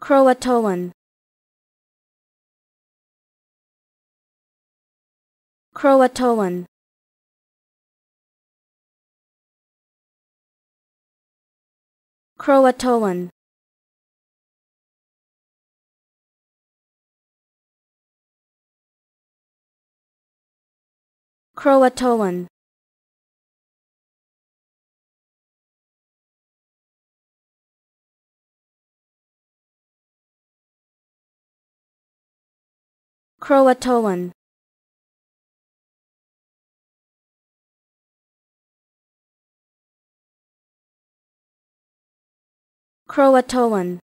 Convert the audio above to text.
Croatoan. Croatoan. Croatoan. Croatoan Croatoan. Croatoan